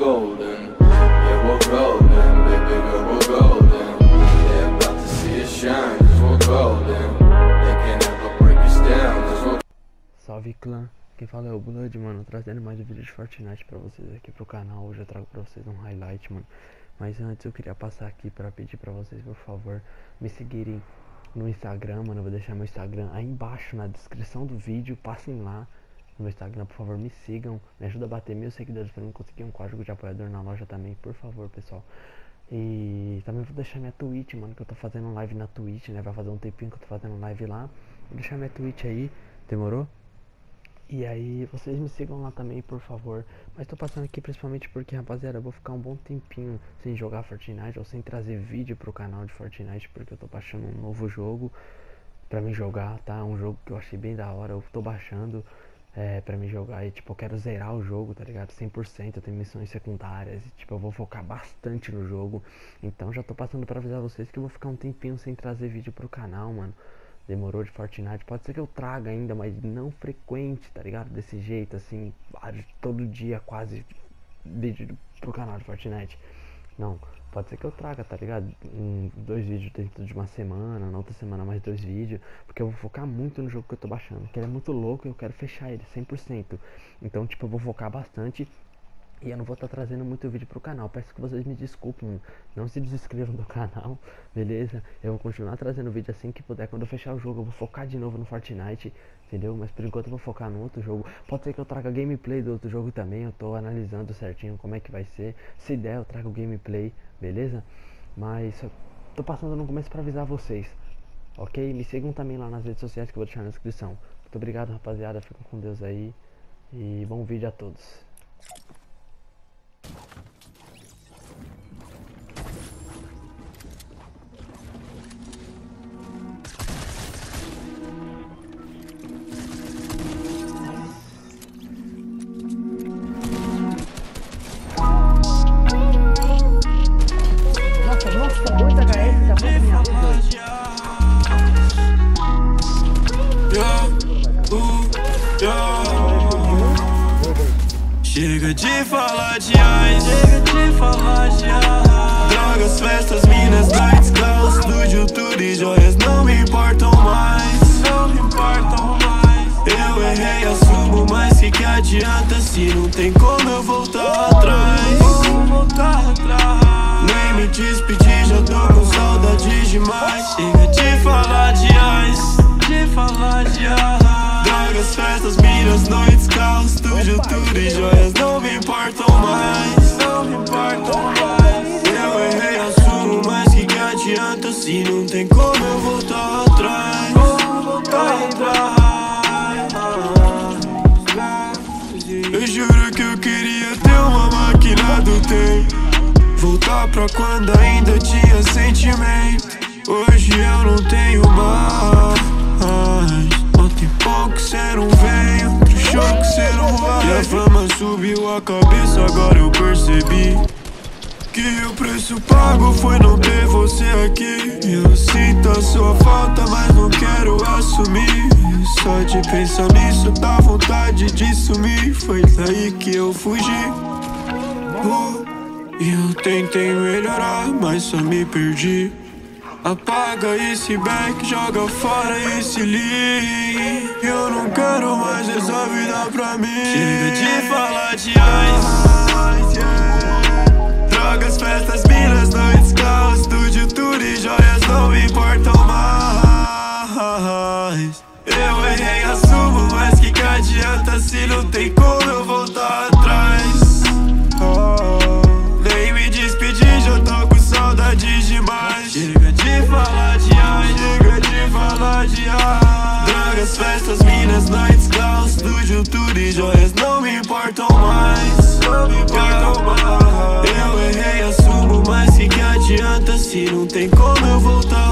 golden. Yeah, we're golden, baby girl, we're golden. They're about to see us shine, cause we're golden. They can never break us down, cause we're Salve clã, quem fala é o Blood, mano, trazendo mais um vídeo de Fortnite pra vocês aqui pro canal. Hoje eu trago pra vocês um highlight, mano. Mas antes eu queria passar aqui pra pedir pra vocês, por favor, me seguirem no Instagram, mano. Eu vou deixar meu Instagram aí embaixo na descrição do vídeo. Passem lá no meu Instagram, por favor, me sigam. Me ajuda a bater mil seguidores pra mim conseguir um código de apoiador na loja também, por favor, pessoal. E também vou deixar minha Twitch, mano, que eu tô fazendo live na Twitch, né? Vai fazer um tempinho que eu tô fazendo live lá. Vou deixar minha Twitch aí, demorou? E aí, vocês me sigam lá também, por favor. Mas tô passando aqui principalmente porque, rapaziada, eu vou ficar um bom tempinho sem jogar Fortnite ou sem trazer vídeo pro canal de Fortnite, porque eu tô baixando um novo jogo pra me jogar, tá? Um jogo que eu achei bem da hora, eu tô baixando é, pra me jogar e, tipo, eu quero zerar o jogo, tá ligado? 100%, eu tenho missões secundárias e, tipo, eu vou focar bastante no jogo. Então já tô passando pra avisar vocês que eu vou ficar um tempinho sem trazer vídeo pro canal, mano demorou de Fortnite. Pode ser que eu traga ainda, mas não frequente, tá ligado? Desse jeito, assim, todo dia quase vídeo pro canal de Fortnite. Não, pode ser que eu traga, tá ligado? Um, dois vídeos dentro de uma semana, na outra semana mais dois vídeos, porque eu vou focar muito no jogo que eu tô baixando, que ele é muito louco e eu quero fechar ele 100%. Então, tipo, eu vou focar bastante e eu não vou estar tá trazendo muito vídeo pro canal. Peço que vocês me desculpem. Não se desinscrevam do canal, beleza? Eu vou continuar trazendo vídeo assim que puder. Quando eu fechar o jogo, eu vou focar de novo no Fortnite, entendeu? Mas por enquanto eu vou focar no outro jogo. Pode ser que eu traga gameplay do outro jogo também. Eu tô analisando certinho como é que vai ser. Se der, eu trago gameplay, beleza? Mas tô passando no começo para avisar vocês. Ok? Me sigam também lá nas redes sociais que eu vou deixar na descrição. Muito obrigado, rapaziada. Fico com Deus aí. E bom vídeo a todos. Chega de falar de ais, chega de falar de ais. Drogas, festas, minas, nights, calls, estúdio, tudo e joias não me importam mais. Não me importam mais. Eu errei, assumo, mas que que adianta se não tem como eu voltar atrás? Como voltar atrás? Nem me despedi, já tô com saudade demais. Chega de falar de ais, de falar de ais. Drogas, festas, miras, noites, carros, estúdio, tudo e joias mais. Não me importam mais. Eu errei, assumo, mas que que adianta se não tem como eu voltar atrás? Como voltar atrás? Eu juro que eu queria ter uma máquina do tempo. Voltar pra quando ainda tinha sentimento. Hoje eu não tenho mais. Ontem pouco ser um veio, um vai. E a fama subiu a cabeça, agora eu percebi. Que o preço pago foi não ter você aqui. Eu sinto a sua falta, mas não quero assumir. Só de pensar nisso dá vontade de sumir. Foi daí que eu fugi. E eu tentei melhorar, mas só me perdi. Apaga esse back, joga fora esse link. Eu não quero mais essa olhar pra mim. Chega de falar de ice. Drogas, festas, minas, noites caos, Tudo, tudo e joias não me importam mais. Eu errei, assumo, mas que que adianta Se não tem como eu voltar atrás. Nem me despedi, já tô com saudade demais. Chega de falar de ice Chega de falar de ice Drogas, festas, minas, noites futuro e joias não me importam mais. Não me importam mais Eu errei, assumo, mas o que adianta se não tem como eu voltar?